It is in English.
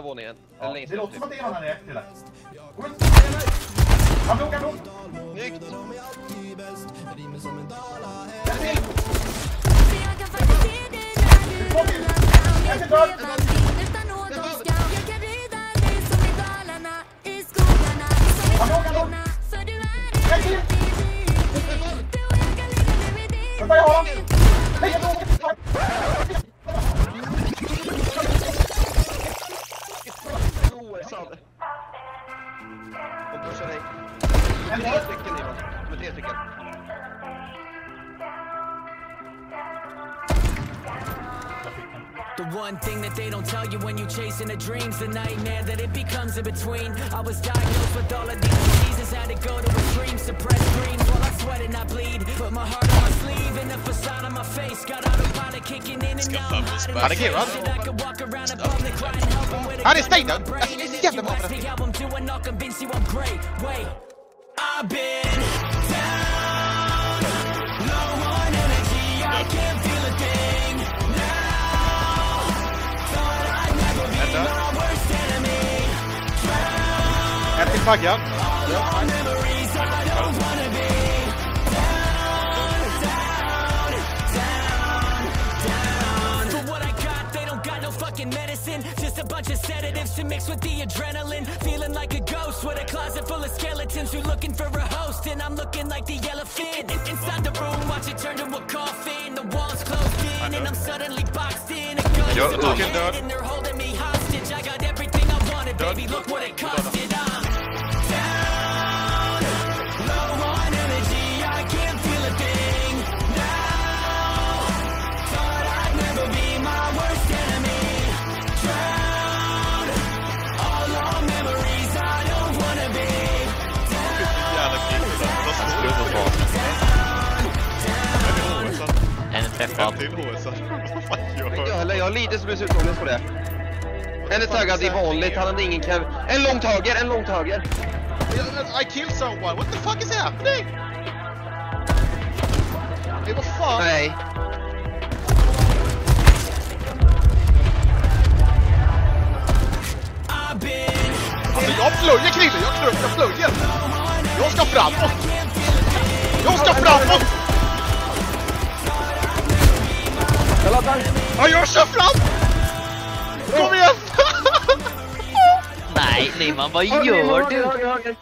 Nästa våningen. Ja. Det låter som att det är någon här nere, Krille. Han dog, han dog! Snyggt! Jag är död! Han dog, han dog! Jag är till! Vänta, jag har honom! Nej, jag dog! De pushar dig. En Tre stycken Ivan. De är tre stycken. The one thing that they don't tell you when you chasing a dream's the nightmare that it becomes in between. I was diagnosed with all of these diseases, had to go to extreme, suppress screams while I sweat and I bleed. Put my heart on my sleeve and the facade on my face. Got autopilot kicking in and now I'm hiding. Han är kirrad. Shit, I could walk är så And if jävla you bra watch för the album doing, I'll convince you I'm great. Wait, I've been down, low on energy, I can't feel a thing now. Thought I'd never be my worst enemy. En till taggad. All memories I don't wanna fucking. Just a bunch of sedatives to mix with the adrenaline. Feeling like a ghost with a closet full of skeletons who looking for a host, and I'm looking like the elephant inside the room. Watch it turn to a coffin. The walls closed in, and I'm suddenly boxed in. A gun's to my head, and they're holding me hostage. I got everything I wanted, baby. Look what träffad. gör Jag, har lite beslutsångest på det. En är taggad i vanligt, han hade ingen kev. En långt höger, en långt höger. I killed someone. What the fuck is happening? Hey, vad fan? Nej. Alltså jag plöjer Krille, jag plöjer, jag plöjer! Jag ska framåt! Jag ska framåt! Ja, jag kör fram! Kom igen! Nej, Nyman, vad gör du?